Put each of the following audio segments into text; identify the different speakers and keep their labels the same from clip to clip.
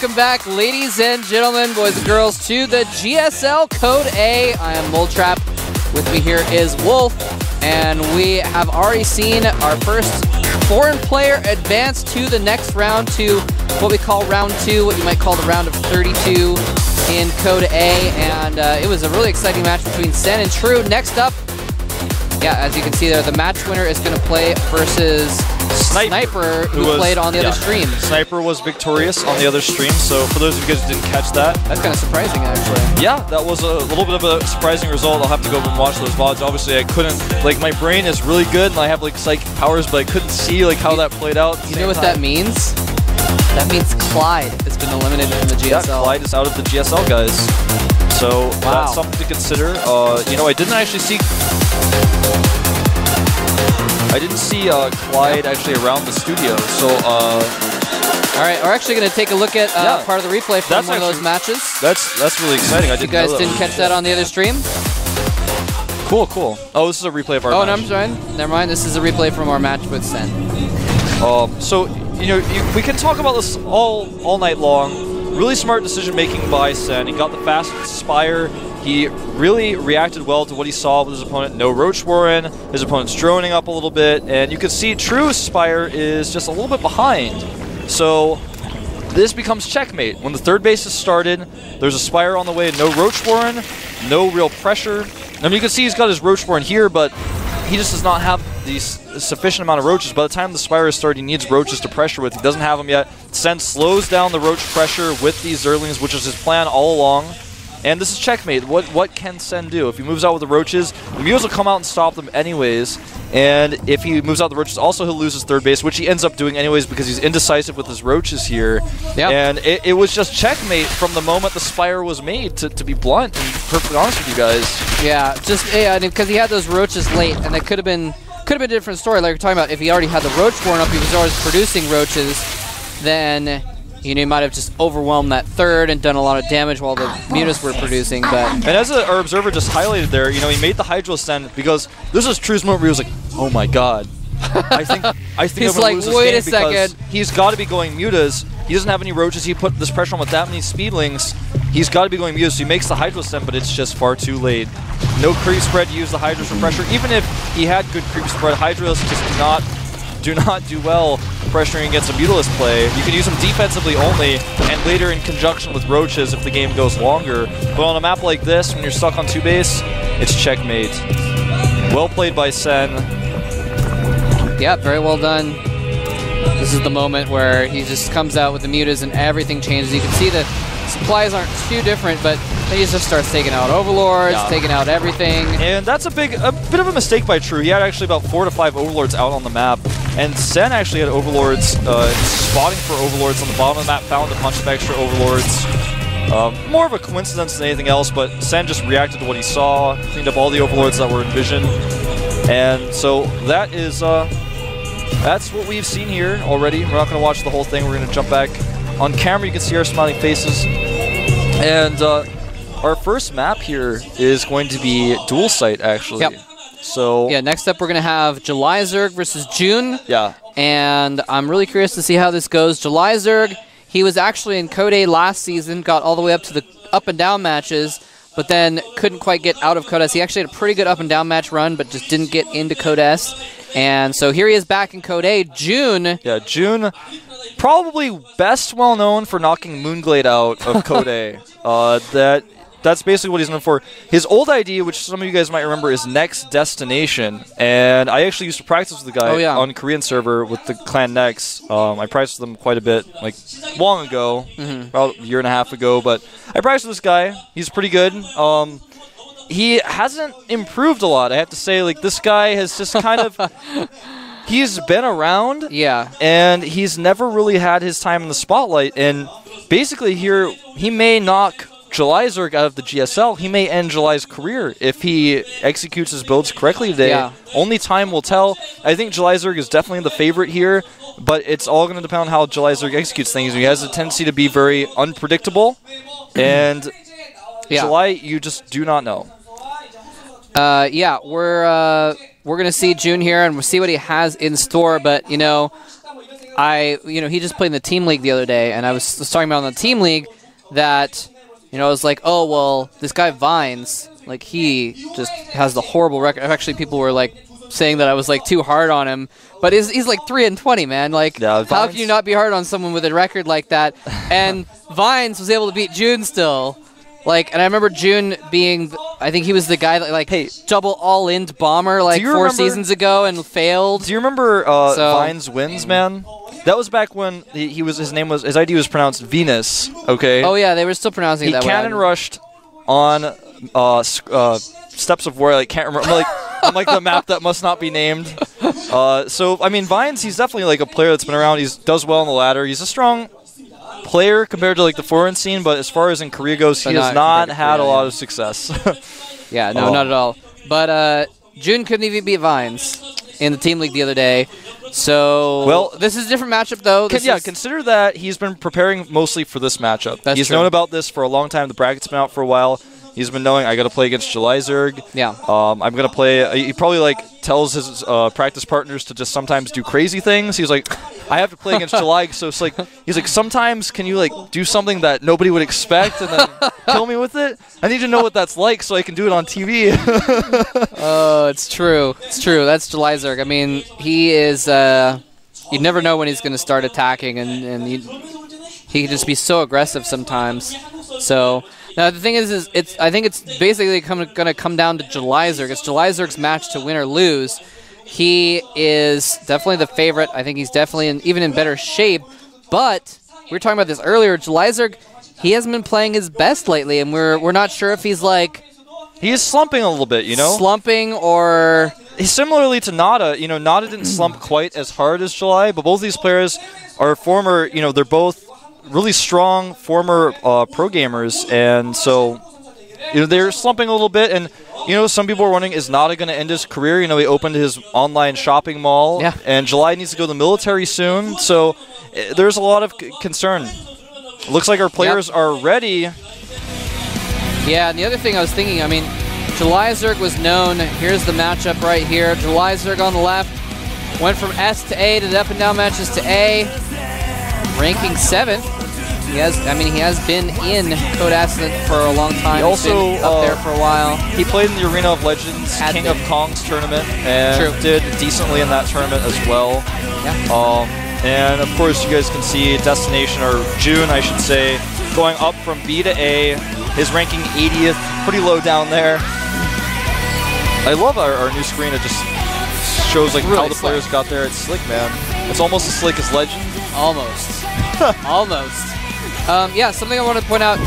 Speaker 1: welcome back, ladies and gentlemen, boys and girls, to the GSL Code A. I am Moletrap. With me here is Wolf, and we have already seen our first foreign player advance to the next round to what we call round two, what you might call the round of 32 in Code A, and uh, it was a really exciting match between Sen and True. Next up, yeah, as you can see there, the match winner is going to play versus Sniper, Sniper who, was, played on the yeah. other stream.
Speaker 2: Sniper was victorious on the other stream, so for those of you guys who didn't catch that.
Speaker 1: That's kind of surprising, actually.
Speaker 2: Yeah, that was a little bit of a surprising result. I'll have to go and watch those VODs. Obviously, I couldn't, like, my brain is really good, and I have, like, psychic powers, but I couldn't see, like, how that played out.
Speaker 1: You know what time. that means? That means Clyde has been eliminated from the GSL.
Speaker 2: Yeah, Clyde is out of the GSL, guys. So wow. that's something to consider. Uh, you know, I didn't actually see I didn't see uh, Clyde actually around the studio, so... Uh,
Speaker 1: all right, we're actually going to take a look at uh, yeah, part of the replay from one actually, of those matches.
Speaker 2: That's that's really exciting. I
Speaker 1: you guys didn't catch that on the other stream.
Speaker 2: Cool, cool. Oh, this is a replay of our.
Speaker 1: Oh,
Speaker 2: match.
Speaker 1: no, I'm sorry. Never mind. This is a replay from our match with Sen.
Speaker 2: Um, so you know, you, we can talk about this all all night long. Really smart decision making by Sen. He got the fast Spire he really reacted well to what he saw with his opponent. No Roach Warren. His opponent's droning up a little bit. And you can see True Spire is just a little bit behind. So this becomes checkmate. When the third base is started, there's a Spire on the way. No Roach Warren. No real pressure. I mean, you can see he's got his Roach Warren here, but he just does not have the sufficient amount of roaches. By the time the Spire is started, he needs roaches to pressure with. He doesn't have them yet. Sen slows down the roach pressure with these Zerglings, which is his plan all along. And this is checkmate. What what can Sen do? If he moves out with the roaches, the Mutas will come out and stop them anyways. And if he moves out the roaches, also he'll lose his third base, which he ends up doing anyways because he's indecisive with his roaches here. Yep. And it, it was just checkmate from the moment the Spire was made, to, to be blunt and perfectly honest with you guys.
Speaker 1: Yeah, just yeah, because he had those roaches late, and that could have been could have been a different story. Like you're talking about, if he already had the roach warren up, he was always producing roaches, then you know, he might have just overwhelmed that third and done a lot of damage while the Mutas were producing. But
Speaker 2: And as our observer just highlighted there, you know, he made the Hydralisk Den because this was True's moment where he was like, oh my god. I think I think
Speaker 1: he's
Speaker 2: I'm
Speaker 1: like,
Speaker 2: lose this
Speaker 1: wait
Speaker 2: game
Speaker 1: a second.
Speaker 2: He's got to be going Mutas. He doesn't have any roaches. He put this pressure on with that many speedlings. He's got to be going Mutas. So he makes the Hydralisk Den, but it's just far too late. No creep spread. Use the Hydras for pressure. Even if he had good creep spread, Hydras just not do not do well pressuring against a Mutalisk play. You can use them defensively only, and later in conjunction with Roaches if the game goes longer. But on a map like this, when you're stuck on two base, it's checkmate. Well played by Sen.
Speaker 1: Yeah, very well done. This is the moment where he just comes out with the mutas and everything changes. You can see the supplies aren't too different, but he just starts taking out overlords, yeah. taking out everything.
Speaker 2: And that's a big, a bit of a mistake by True. He had actually about four to five overlords out on the map, and Sen actually had overlords uh, spotting for overlords on the bottom of the map, found a bunch of extra overlords. Um, more of a coincidence than anything else, but Sen just reacted to what he saw, cleaned up all the overlords that were in vision, and so that is uh, that's what we've seen here already. We're not going to watch the whole thing. We're going to jump back on camera. You can see our smiling faces, and uh, our first map here is going to be Dual Sight, actually.
Speaker 1: Yep.
Speaker 2: So
Speaker 1: yeah, next up we're gonna have July Zerg versus June.
Speaker 2: Yeah.
Speaker 1: And I'm really curious to see how this goes. July Zerg, he was actually in Code A last season, got all the way up to the up and down matches, but then couldn't quite get out of Code S. He actually had a pretty good up and down match run, but just didn't get into Code S. And so here he is back in Code A. June.
Speaker 2: Yeah, June, probably best well known for knocking Moonglade out of Code. Uh, that that's basically what he's known for. His old ID, which some of you guys might remember, is Next Destination, and I actually used to practice with the guy
Speaker 1: oh, yeah.
Speaker 2: on Korean server with the clan Next. Um, I practiced with them quite a bit, like long ago, mm-hmm. about a year and a half ago. But I practiced with this guy. He's pretty good. Um, he hasn't improved a lot, I have to say. Like this guy has just kind of. he's been around.
Speaker 1: Yeah.
Speaker 2: And he's never really had his time in the spotlight. And basically, here, he may knock July Zerg out of the GSL, he may end July's career if he executes his builds correctly today.
Speaker 1: Yeah.
Speaker 2: Only time will tell. I think July Zerg is definitely the favorite here, but it's all going to depend on how July Zerg executes things. He has a tendency to be very unpredictable, and yeah. July, you just do not know.
Speaker 1: Uh, yeah, we're uh, we're gonna see June here, and we'll see what he has in store. But you know, I, you know, he just played in the team league the other day, and I was, was talking about on the team league that, you know, I was like, oh well, this guy Vines, like he just has the horrible record. Actually, people were like saying that I was like too hard on him, but he's, he's like three and twenty, man. Like,
Speaker 2: Yeah,
Speaker 1: how can you not be hard on someone with a record like that? And Vines was able to beat June still. Like, and I remember June being, I think he was the guy that like
Speaker 2: Hey.
Speaker 1: double all in bomber like four
Speaker 2: remember-
Speaker 1: seasons ago and failed.
Speaker 2: Do you remember uh,
Speaker 1: So-
Speaker 2: Vines wins, man? That was back when he, he was his name was his ID was pronounced Venus. Okay.
Speaker 1: Oh yeah, they were still pronouncing
Speaker 2: he
Speaker 1: it that
Speaker 2: cannon
Speaker 1: way.
Speaker 2: rushed on uh, uh, Steppes of War. I can't remember. I'm like I'm like the map that must not be named. Uh, so I mean, Vines, he's definitely like a player that's been around. He does well on the ladder. He's a strong player compared to like the foreign scene, but as far as in Korea goes, he has
Speaker 1: not
Speaker 2: not had a lot of success.
Speaker 1: Yeah, no,
Speaker 2: Oh.
Speaker 1: not at all. But uh, June couldn't even beat Vines in the team league the other day. So
Speaker 2: Well-
Speaker 1: this is a different matchup though.
Speaker 2: Con- yeah, consider that he's been preparing mostly for this matchup.
Speaker 1: That's
Speaker 2: he's
Speaker 1: true.
Speaker 2: known about this for a long time. The bracket's been out for a while. He's been knowing I got to play against July Zerg.
Speaker 1: yeah.
Speaker 2: Um, I'm gonna play. He probably like tells his uh, practice partners to just sometimes do crazy things. He's like, I have to play against July, so it's like he's like sometimes can you like do something that nobody would expect and then kill me with it? I need to know what that's like so I can do it on TV.
Speaker 1: Oh, it's true. It's true. That's July Zerg. I mean, he is. Uh, you never know when he's going to start attacking, and and you, he can just be so aggressive sometimes. So now the thing is, is it's. I think it's basically going to come down to July Zerg. It's July Zerg's match to win or lose. He is definitely the favorite. I think he's definitely in, even in better shape. But we were talking about this earlier. July Zerg, he hasn't been playing his best lately, and we're we're not sure if he's like
Speaker 2: he is slumping a little bit, you know.
Speaker 1: slumping or
Speaker 2: Similarly to Nada, you know, Nada didn't slump quite as hard as July, but both these players are former, you know, they're both really strong former uh, pro gamers, and so, you know, they're slumping a little bit. And, you know, some people are wondering, is Nada going to end his career? You know, he opened his online shopping mall,
Speaker 1: Yeah.
Speaker 2: and July needs to go to the military soon, so eh, there's a lot of c- concern. Looks like our players are ready.
Speaker 1: Yeah, and the other thing I was thinking, I mean, July Zerg was known. Here's the matchup right here. July Zerg on the left went from S to A to the up and down matches to A, ranking seventh. He has, I mean, he has been in Code Ascent for a long time.
Speaker 2: He
Speaker 1: He's been
Speaker 2: also,
Speaker 1: up
Speaker 2: uh,
Speaker 1: there for a while.
Speaker 2: He played in the Arena of Legends
Speaker 1: Had
Speaker 2: King
Speaker 1: been.
Speaker 2: of Kong's tournament and
Speaker 1: True.
Speaker 2: did decently in that tournament as well.
Speaker 1: Yeah.
Speaker 2: Um, and of course, you guys can see Destination, or June, I should say, going up from B to A. His ranking 80th, pretty low down there. I love our, our new screen. It just shows like how the
Speaker 1: slick.
Speaker 2: players got there. It's slick, man. It's almost as slick as Legend.
Speaker 1: Almost. Almost. Um, yeah, something I want to point out.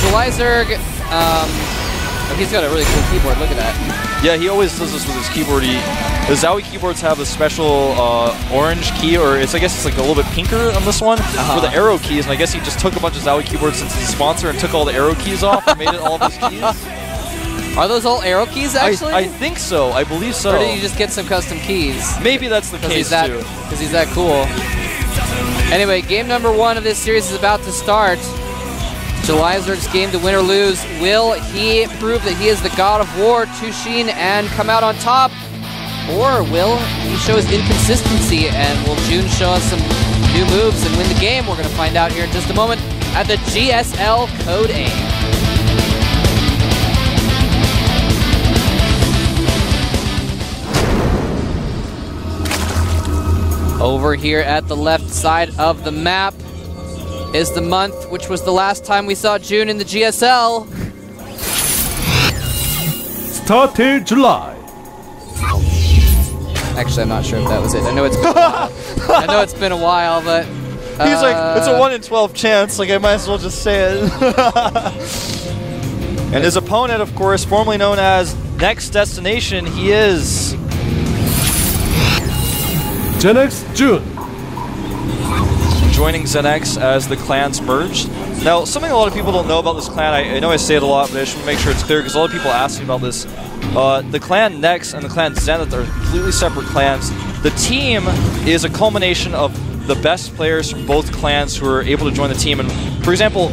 Speaker 1: July Zerg, um, oh, he's got a really cool keyboard. Look at that.
Speaker 2: Yeah, he always does this with his keyboard. He, the Zowie keyboards have a special uh, orange key, or it's I guess it's like a little bit pinker on this one for the arrow keys. And I guess he just took a bunch of Zowie keyboards since he's a sponsor and took all the arrow keys off and made it all of his keys.
Speaker 1: Are those all arrow keys, actually?
Speaker 2: I think so. I believe so.
Speaker 1: or did you just get some custom keys?
Speaker 2: Maybe that's the case
Speaker 1: that,
Speaker 2: too.
Speaker 1: because he's that cool. Anyway, game number one of this series is about to start. Zerg's game to win or lose. Will he prove that he is the god of war, Tushin, and come out on top? Or will he show his inconsistency and will June show us some new moves and win the game? We're going to find out here in just a moment at the GSL Code A. Over here at the left side of the map is the month, which was the last time we saw June in the GSL.
Speaker 3: Started July.
Speaker 1: Actually, I'm not sure if that was it. I know it's been a while. I know it's been a while, but
Speaker 2: He's like, it's a
Speaker 1: uh,
Speaker 2: one in twelve chance. Like I might as well just say it. and his opponent, of course, formerly known as Next Destination, he is
Speaker 3: ZeNEX June.
Speaker 2: joining ZeNEX as the clans merged. Now, something a lot of people don't know about this clan, I, I know I say it a lot, but I just want to make sure it's clear because a lot of people ask me about this. Uh, the clan Nex and the clan Zenith are completely separate clans. The team is a culmination of the best players from both clans who are able to join the team. And for example,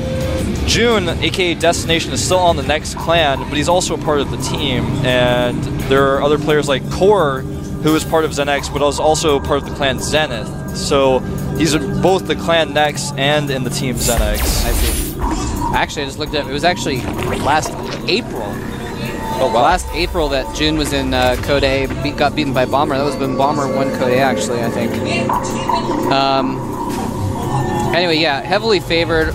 Speaker 2: June, aka Destination, is still on the Nex clan, but he's also a part of the team. And there are other players like Core, who is part of ZeNEX, but was also part of the clan Zenith. So he's in both the clan Nex and in the team ZeNEX.
Speaker 1: I see. Actually, I just looked up. It was actually last April.
Speaker 2: Oh, wow.
Speaker 1: Last April that June was in uh, Code A, beat, got beaten by Bomber. That was when Bomber won Code A, actually, I think. Um, anyway, yeah, heavily favored.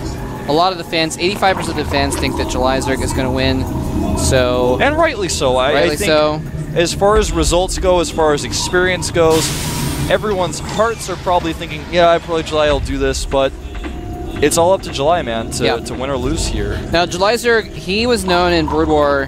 Speaker 1: A lot of the fans, 85% of the fans think that July Zerg is going to win. So,
Speaker 2: And rightly so. I, I
Speaker 1: rightly
Speaker 2: think
Speaker 1: so.
Speaker 2: As far as results go, as far as experience goes, everyone's hearts are probably thinking, yeah, I probably July will do this, but it's all up to July, man, to,
Speaker 1: Yeah.
Speaker 2: to win or lose here.
Speaker 1: Now, July Zerg, he was known in Brood War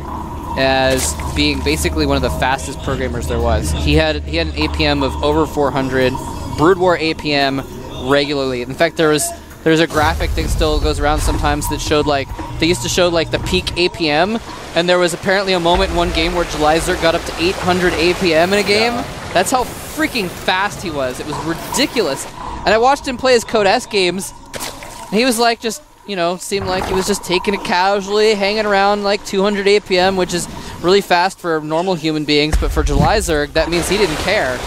Speaker 1: as being basically one of the fastest programmers there was. He had he had an APM of over 400, Brood War APM regularly. In fact, there was there's a graphic that still goes around sometimes that showed like they used to show like the peak APM, and there was apparently a moment in one game where July Zerg got up to 800 APM in a game. That's how freaking fast he was. It was ridiculous. And I watched him play his Code S games, and he was like just, you know, seemed like he was just taking it casually, hanging around like 200 APM, which is really fast for normal human beings, but for July Zerg, that means he didn't care.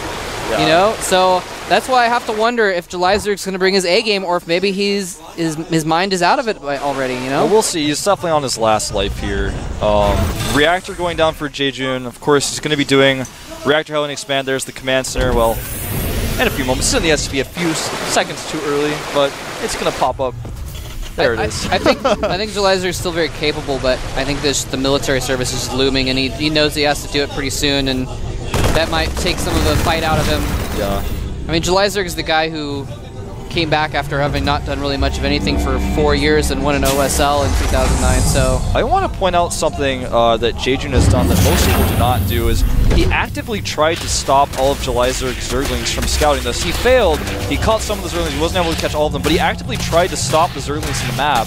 Speaker 1: You know? So that's why I have to wonder if July Zerg's going to bring his A game or if maybe he's his, his mind is out of it already, you know?
Speaker 2: But we'll see. He's definitely on his last life here. Um, reactor going down for JJun. Of course, he's going to be doing Reactor Hellion Expand. There's the command center. Well, in a few moments. It's in the SCP a few seconds too early, but it's going to pop up. There
Speaker 1: I,
Speaker 2: it is.
Speaker 1: I, I think I think July is still very capable, but I think this the military service is looming, and he, he knows he has to do it pretty soon, and that might take some of the fight out of him.
Speaker 2: yeah.
Speaker 1: I mean, July Zerg is the guy who came back after having not done really much of anything for four years and won an OSL in 2009. So
Speaker 2: I want to point out something uh, that JJun has done that most people do not do is he actively tried to stop all of July Zerg's Zerglings from scouting this. He failed. He caught some of the Zerglings. He wasn't able to catch all of them, but he actively tried to stop the Zerglings in the map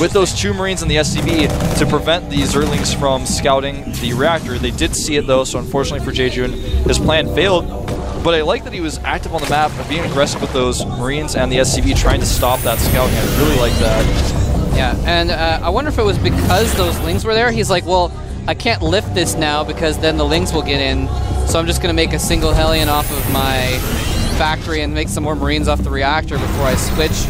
Speaker 2: with those two Marines in the SCV to prevent the Zerglings from scouting the reactor. They did see it though, so unfortunately for JJun, his plan failed. But I like that he was active on the map and being aggressive with those Marines and the SCV trying to stop that scouting. I really like that.
Speaker 1: yeah, and uh, I wonder if it was because those lings were there. He's like, well, I can't lift this now because then the lings will get in. So I'm just gonna make a single Hellion off of my factory and make some more Marines off the reactor before I switch.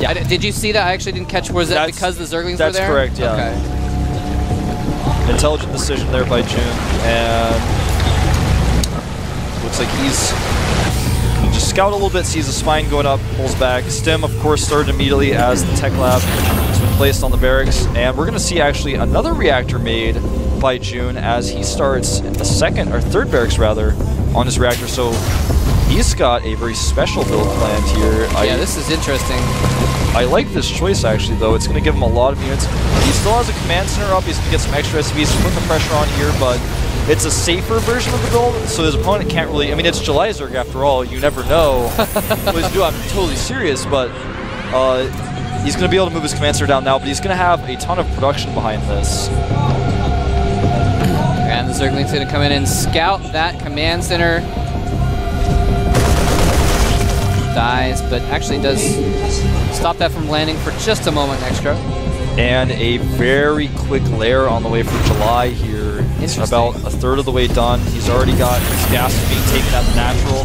Speaker 2: Yeah.
Speaker 1: I did you see that? I actually didn't catch. Was it
Speaker 2: That's-
Speaker 1: because the Zerglings were there?
Speaker 2: That's correct, yeah.
Speaker 1: Okay.
Speaker 2: intelligent decision there by June, and looks like he's just scout a little bit, sees the spine going up, pulls back. Stim, of course, started immediately as the tech lab has been placed on the barracks, and we're gonna see actually another reactor made by June as he starts the second or third barracks rather on his reactor. So he's got a very special build planned here.
Speaker 1: Yeah,
Speaker 2: I,
Speaker 1: this is interesting.
Speaker 2: I like this choice actually, though. It's going to give him a lot of units. He still has a command center up. He's going to get some extra SCVs to put the pressure on here, but it's a safer version of the build, so his opponent can't really. I mean, it's July Zerg after all. You never know what he's doing. I'm totally serious, but uh, he's going to be able to move his command center down now, but he's going to have a ton of production behind this.
Speaker 1: And the Zergling's gonna come in and scout that command center. Dies, but actually does stop that from landing for just a moment extra.
Speaker 2: And a very quick layer on the way for July here. About a third of the way done. He's already got his gas being taken out the natural.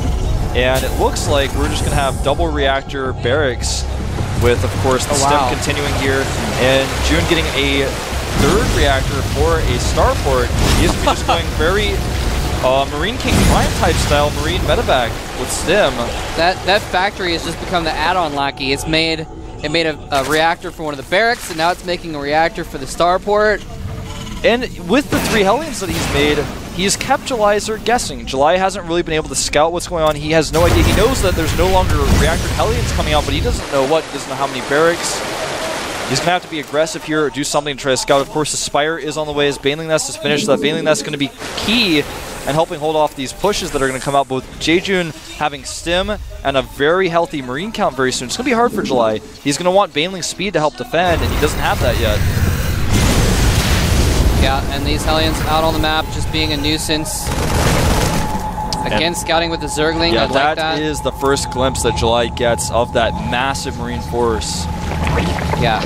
Speaker 2: And it looks like we're just going to have double reactor barracks with, of course, the
Speaker 1: Oh,
Speaker 2: stim
Speaker 1: wow.
Speaker 2: continuing here. And June getting a third reactor for a starport. He's just going very uh, Marine King Prime type style Marine medevac with stim.
Speaker 1: That that factory has just become the add-on lackey. It's made it made a, a reactor for one of the barracks, and now it's making a reactor for the starport.
Speaker 2: And with the three Hellions that he's made, he's kept July Zerg guessing. July hasn't really been able to scout what's going on. He has no idea. He knows that there's no longer reactor Hellions coming out, but he doesn't know what. He doesn't know how many barracks. He's going to have to be aggressive here or do something to try to scout. Of course, the Spire is on the way as Baneling Nest is finished. That Baneling Nest is going to be key and helping hold off these pushes that are going to come out. Both JJun having Stim and a very healthy Marine count very soon. It's going to be hard for July. He's going to want Baneling's speed to help defend, and he doesn't have that yet.
Speaker 1: Yeah, and these Hellions out on the map, just being a nuisance. Again, scouting with the Zergling.
Speaker 2: Yeah,
Speaker 1: I like that.
Speaker 2: that is the first glimpse that July gets of that massive Marine force.
Speaker 1: Yeah.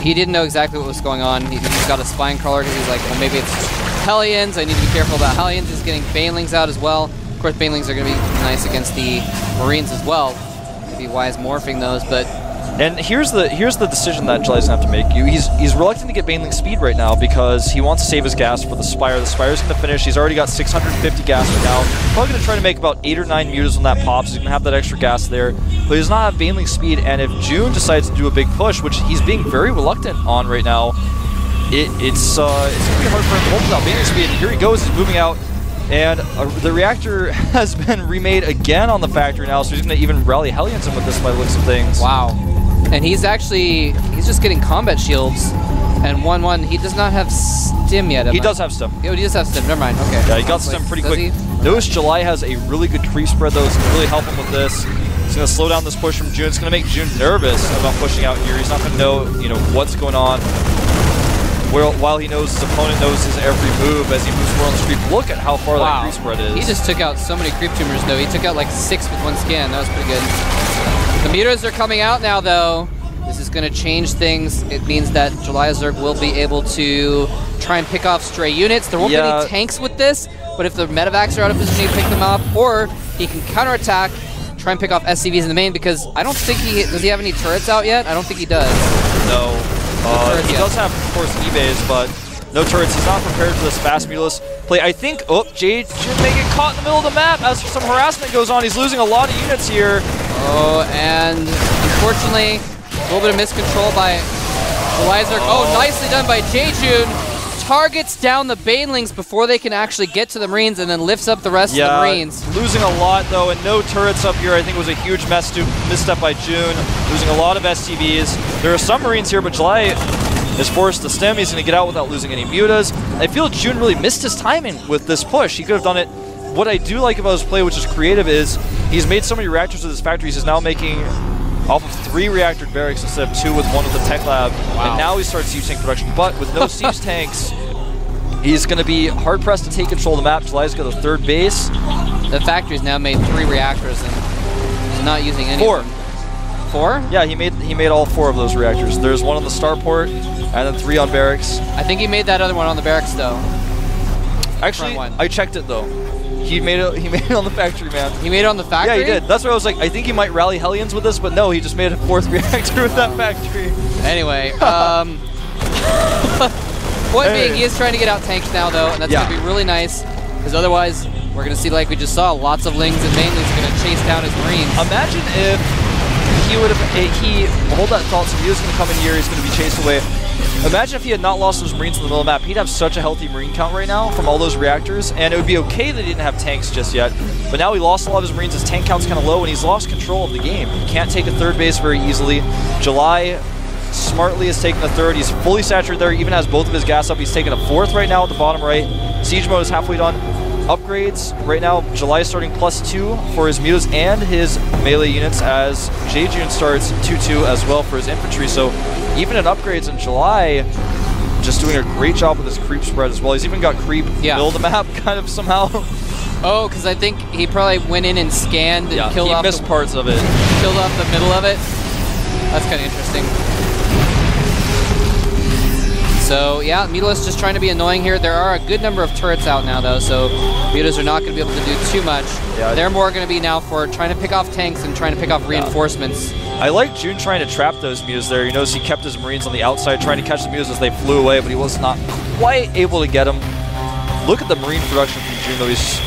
Speaker 1: He didn't know exactly what was going on. He, he's got a spine crawler because he's like, well, maybe it's Hellions. I need to be careful about Hellions. He's getting Banelings out as well. Of course, Banelings are going to be nice against the Marines as well. Maybe wise morphing those, but
Speaker 2: And here's the here's the decision that July's gonna have to make. You, he's he's reluctant to get Baneling speed right now because he wants to save his gas for the Spire. The Spire's gonna finish. He's already got 650 gas right now. Probably gonna try to make about eight or nine mutas when that pops. He's gonna have that extra gas there, but he does not have Baneling speed. And if June decides to do a big push, which he's being very reluctant on right now, it, it's uh, it's gonna be hard for him to hold without Baneling speed. And here he goes. He's moving out. And uh, the reactor has been remade again on the factory now, so he's going to even rally Hellions in with this by the looks of things.
Speaker 1: wow. And he's actually, he's just getting combat shields. And 1-1, he does not have stim yet.
Speaker 2: He
Speaker 1: I-
Speaker 2: does have stim.
Speaker 1: Oh, he does have stim. Never mind. Okay.
Speaker 2: Yeah, he got
Speaker 1: I was
Speaker 2: stim
Speaker 1: like,
Speaker 2: pretty
Speaker 1: does
Speaker 2: quick.
Speaker 1: he?
Speaker 2: Notice July has a really good creep spread though. It's going to really help him with this. It's going to slow down this push from June. It's going to make June nervous about pushing out here. He's not going to know, you know, what's going on. While, while he knows his opponent knows his every move as he moves forward on the street. Look at how far that creep spread is.
Speaker 1: He just took out so many creep tumors, though. He took out like six with one scan. That was pretty good. The mutas are coming out now, though. This is going to change things. It means that July Zerg will be able to try and pick off stray units. There won't be any tanks with this, but if the medevacs are out of position, he can pick them up, or he can counterattack, try and pick off SCVs in the main, because I don't think he... Does he have any turrets out yet? I don't think he does.
Speaker 2: No. Uh, he
Speaker 1: yet.
Speaker 2: does have, of course, eBays, but no turrets. He's not prepared for this fast mutalisk play. I think, oh, Jade should make it caught in the middle of the map as some harassment goes on. He's losing a lot of units here.
Speaker 1: Oh, and unfortunately, a little bit of miscontrol by July Zerg. Oh, oh, nicely done by JJun. Targets down the Banelings before they can actually get to the Marines and then lifts up the rest of the Marines.
Speaker 2: losing a lot though, and no turrets up here. I think was a huge mess to misstep by June. Losing a lot of SCVs. There are some Marines here, but July is forced to stem. He's going to get out without losing any mutas. I feel June really missed his timing with this push. He could have done it. What I do like about his play, which is creative, is he's made so many reactors with his factories. He's now making off of three reactor barracks instead of two with one with the tech lab.
Speaker 1: Wow.
Speaker 2: And now he starts siege tank production. But with no siege tanks, he's going to be hard pressed to take control of the map. July's got a third base.
Speaker 1: The factory's now made three reactors and he's not using any
Speaker 2: Four.
Speaker 1: Four?
Speaker 2: Yeah, he made he made all four of those reactors. There's one on the starport, and then three on barracks.
Speaker 1: I think he made that other one on the barracks, though.
Speaker 2: Actually. I checked it though. He made it. He made it on the factory, man.
Speaker 1: He made it on the factory?
Speaker 2: Yeah, he did. That's what I was like. I think he might rally Hellions with this, but no, he just made a fourth reactor with that factory.
Speaker 1: Anyway, um, point
Speaker 2: Hey.
Speaker 1: being, he is trying to get out tanks now, though, and that's
Speaker 2: Yeah.
Speaker 1: going to be really nice, because otherwise, we're going to see, like we just saw, lots of Lings and Banelings going to chase down his Marines.
Speaker 2: Imagine if he would have. eh, He hold that thought. So he was to come in here. He's going to be chased away. Imagine if he had not lost those Marines in the middle of the map. He'd have such a healthy Marine count right now from all those reactors, and it would be okay that he didn't have tanks just yet. But now he lost a lot of his Marines. His tank count's kind of low, and he's lost control of the game. He can't take a third base very easily. July smartly has taken the third. He's fully saturated there. Even has both of his gas up. He's taking a fourth right now at the bottom right. Siege mode is halfway done. Upgrades right now. July is starting plus two for his mutas and his melee units as JJun starts 2-2 as well for his infantry. So even at upgrades in July, just doing a great job with his creep spread as well. He's even got creep
Speaker 1: Yeah.
Speaker 2: middle of the map kind of somehow.
Speaker 1: Oh, because I think he probably went in and scanned and killed
Speaker 2: he
Speaker 1: off
Speaker 2: missed
Speaker 1: the,
Speaker 2: parts of it.
Speaker 1: killed off the middle of it. That's kind of interesting. So yeah, Mutalisks just trying to be annoying here. There are a good number of turrets out now though, so Mutas are not going to be able to do too much.
Speaker 2: Yeah.
Speaker 1: They're more going to be now for trying to pick off tanks and trying to pick off reinforcements.
Speaker 2: I like June trying to trap those mutas there. You notice he kept his Marines on the outside trying to catch the mutas as they flew away, but he was not quite able to get them. Look at the Marine production from June, though. He's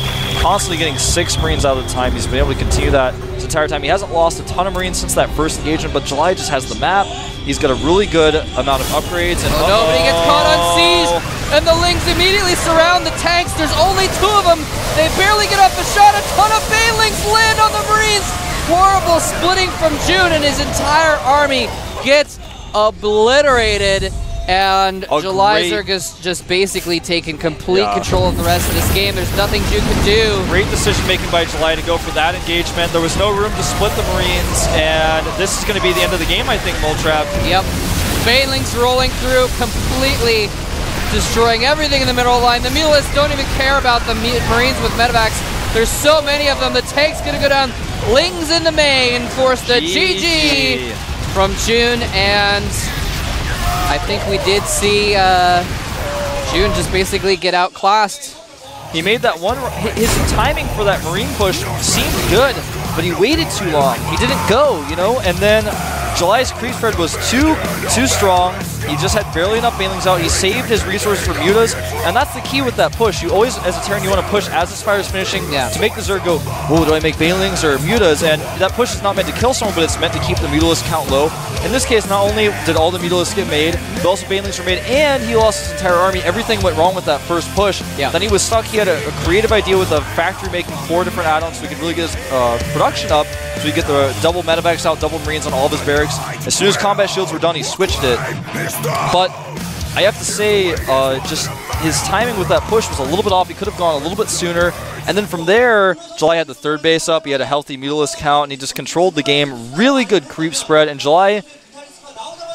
Speaker 2: constantly getting six Marines out of the time. He's been able to continue that this entire time. He hasn't lost a ton of Marines since that first engagement, but July just has the map. He's got a really good amount of upgrades. And
Speaker 1: Oh, nobody gets caught on siege,
Speaker 2: Uh-oh.
Speaker 1: and the Lings immediately surround the tanks. There's only two of them. They barely get off a shot. A ton of Banelings land on the Marines. Horrible splitting from June, and his entire army gets obliterated. And
Speaker 2: A
Speaker 1: July has just basically taken complete
Speaker 2: Yeah.
Speaker 1: control of the rest of this game. There's nothing June can do.
Speaker 2: Great decision making by July to go for that engagement. There was no room to split the Marines, and this is going to be the end of the game, I think, Moletrap.
Speaker 1: Yep. Banelings rolling through, completely destroying everything in the middle line. The Mutalisks don't even care about the Marines with medevacs. There's so many of them. The tank's gonna go down. Lings in the main force the GG, from June, and I think we did see uh, June just basically get outclassed.
Speaker 2: He made that one. His timing for that Marine push seemed good, but he waited too long. He didn't go, you know. And then July's creep spread was too too strong. He just had barely enough banelings out. He saved his resources for mutas, and that's the key with that push. You always, as a Terran, you want to push as the Spire's finishing
Speaker 1: Yeah.
Speaker 2: to make the Zerg go, whoa, do I make banelings or mutas? And that push is not meant to kill someone, but it's meant to keep the mutalisk count low. In this case, not only did all the mutalisks get made, but also banelings were made, and he lost his entire army. Everything went wrong with that first push.
Speaker 1: Yeah.
Speaker 2: Then he was stuck. He had a, a creative idea with a factory making four different add-ons so he could really get his uh, production up. So he get the double medevacs out, double marines on all of his barracks. As soon as combat shields were done, he switched it. But I have to say, uh, just his timing with that push was a little bit off. He could have gone a little bit sooner. And then from there, July had the third base up. He had a healthy mutalisk count, and he just controlled the game. Really good creep spread. And July,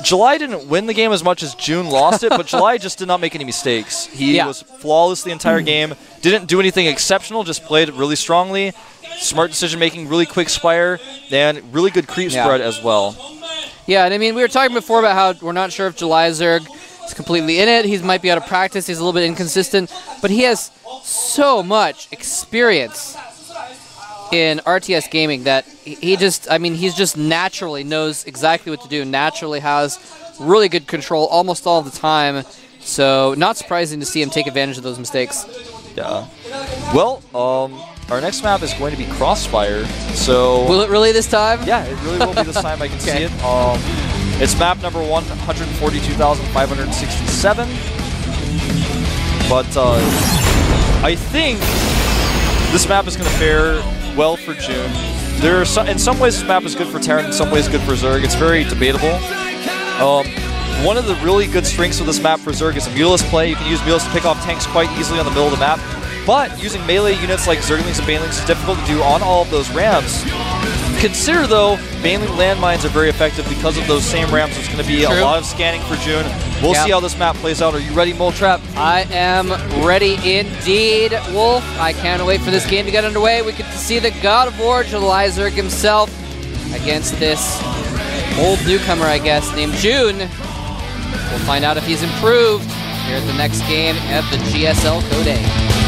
Speaker 2: July didn't win the game as much as June lost it, but July just did not make any mistakes. He
Speaker 1: Yeah.
Speaker 2: was flawless the entire game. Didn't do anything exceptional. Just played really strongly. Smart decision making, really quick spire, and really good creep
Speaker 1: Yeah.
Speaker 2: spread as well.
Speaker 1: Yeah, and I mean, we were talking before about how we're not sure if July Zerg is completely in it. He might be out of practice. He's a little bit inconsistent, but he has so much experience in RTS gaming that he just, I mean, he's just naturally knows exactly what to do. Naturally has really good control almost all the time. So not surprising to see him take advantage of those mistakes.
Speaker 2: Yeah. Well, um, our next map is going to be Crossfire. So
Speaker 1: Will it really this time?
Speaker 2: yeah, it really will be this time. I can see it. Um, it's map number 142,567. But uh, I think this map is going to fare well for June. There are some, in some ways this map is good for Terran, in some ways good for Zerg. It's very debatable. Um, one of the really good strengths of this map for Zerg is a Mutalisk play. You can use Mutalisk to pick off tanks quite easily on the middle of the map. But using melee units like Zerglings and Banelings is difficult to do on all of those ramps. Consider, though, Baneling landmines are very effective because of those same ramps. It's going to be
Speaker 1: True.
Speaker 2: a lot of scanning for June. We'll
Speaker 1: Yep.
Speaker 2: see how this map plays out. Are you ready, Moletrap?
Speaker 1: I am ready indeed, Wolf. I can't wait for this game to get underway. We get to see the God of War, July Zerg himself, against this old newcomer, I guess, named June. We'll find out if he's improved here at the next game at the GSL Code A.